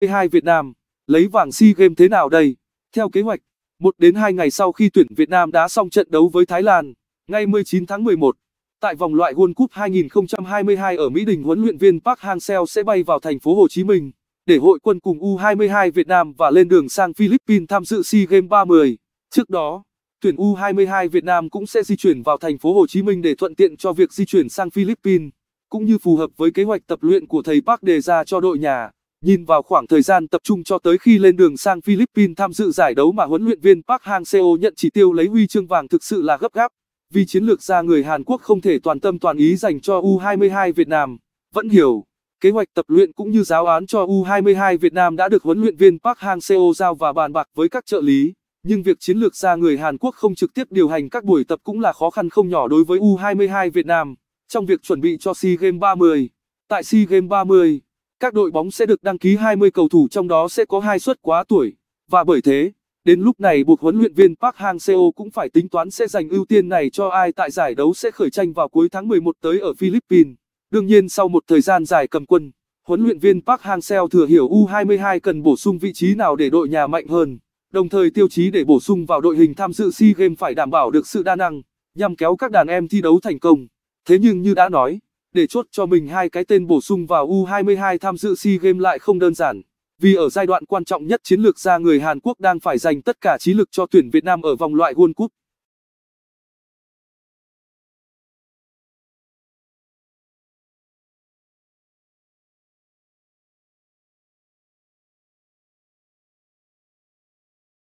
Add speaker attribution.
Speaker 1: U22 Việt Nam lấy vàng SEA Games thế nào đây? Theo kế hoạch, 1 đến 2 ngày sau khi tuyển Việt Nam đá xong trận đấu với Thái Lan, ngày 19 tháng 11, tại vòng loại World Cup 2022 ở Mỹ Đình huấn luyện viên Park Hang-seo sẽ bay vào thành phố Hồ Chí Minh để hội quân cùng U22 Việt Nam và lên đường sang Philippines tham dự SEA Games 30. Trước đó, tuyển U22 Việt Nam cũng sẽ di chuyển vào thành phố Hồ Chí Minh để thuận tiện cho việc di chuyển sang Philippines, cũng như phù hợp với kế hoạch tập luyện của thầy Park đề ra cho đội nhà. Nhìn vào khoảng thời gian tập trung cho tới khi lên đường sang Philippines tham dự giải đấu mà huấn luyện viên Park Hang-seo nhận chỉ tiêu lấy huy chương vàng thực sự là gấp gáp, vì chiến lược gia người Hàn Quốc không thể toàn tâm toàn ý dành cho U22 Việt Nam. Vẫn hiểu, kế hoạch tập luyện cũng như giáo án cho U22 Việt Nam đã được huấn luyện viên Park Hang-seo giao và bàn bạc với các trợ lý, nhưng việc chiến lược gia người Hàn Quốc không trực tiếp điều hành các buổi tập cũng là khó khăn không nhỏ đối với U22 Việt Nam trong việc chuẩn bị cho SEA Games 30. Tại SEA Games 30, các đội bóng sẽ được đăng ký 20 cầu thủ trong đó sẽ có hai suất quá tuổi, và bởi thế, đến lúc này buộc huấn luyện viên Park Hang-seo cũng phải tính toán sẽ dành ưu tiên này cho ai tại giải đấu sẽ khởi tranh vào cuối tháng 11 tới ở Philippines. Đương nhiên sau một thời gian dài cầm quân, huấn luyện viên Park Hang-seo thừa hiểu U22 cần bổ sung vị trí nào để đội nhà mạnh hơn, đồng thời tiêu chí để bổ sung vào đội hình tham dự SEA Games phải đảm bảo được sự đa năng, nhằm kéo các đàn em thi đấu thành công. Thế nhưng như đã nói, để chốt cho mình hai cái tên bổ sung vào U22 tham dự SEA Games lại không đơn giản. Vì ở giai đoạn quan trọng nhất chiến lược gia người Hàn Quốc đang phải dành tất cả trí lực cho tuyển Việt Nam ở vòng loại World Cup.